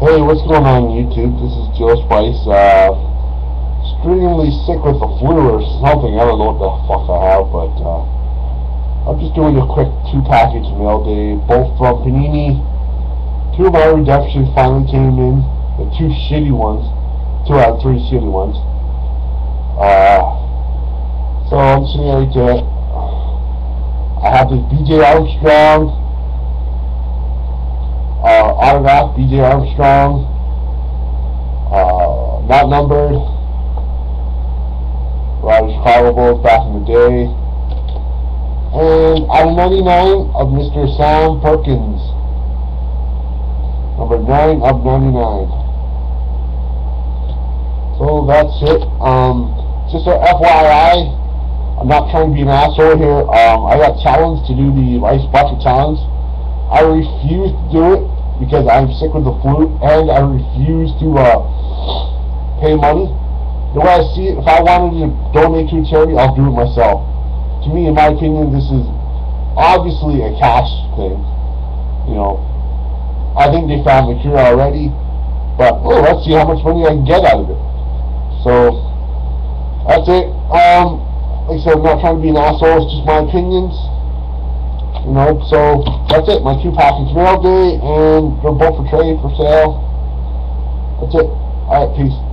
Hey, what's going on YouTube? This is Joe Spice. Uh, extremely sick with the flu or something. I don't know what the fuck I have, but uh, I'm just doing a quick two package mail day, both from Panini. Two of my redemptions finally came in. The two shitty ones. Two out of three shitty ones. Uh, so I'm just gonna to I have this BJ Armstrong autograph, BJ Armstrong, uh, not numbered, Rogers Bulls back in the day, and out of 99 of Mr. Sam Perkins, number 9 of 99. So that's it. Um, just a FYI, I'm not trying to be an asshole here. Um, I got challenged to do the Ice Bucket Challenge. I refuse to do it because I'm sick with the flu, and I refuse to uh, pay money. The way I see it, if I wanted to donate to a charity, I'll do it myself. To me, in my opinion, this is obviously a cash thing. You know, I think they found the cure already, but oh, let's see how much money I can get out of it. So that's it. Um, like I said, I'm not trying to be an asshole. It's just my opinions. Know, so that's it. My two package mail day, and they're both for trade for sale. That's it. All right, peace.